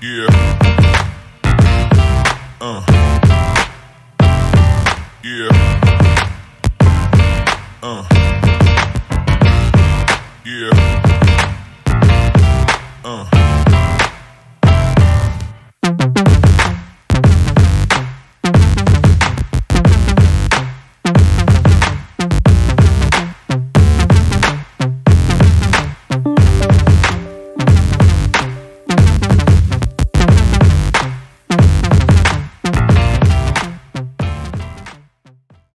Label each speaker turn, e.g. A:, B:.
A: Yeah. Uh. Yeah. Uh.